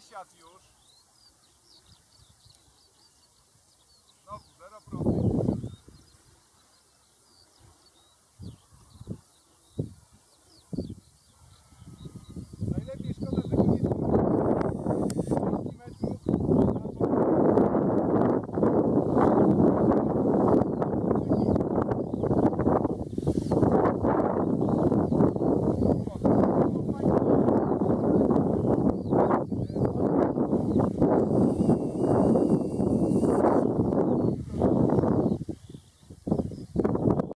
wysiadł już.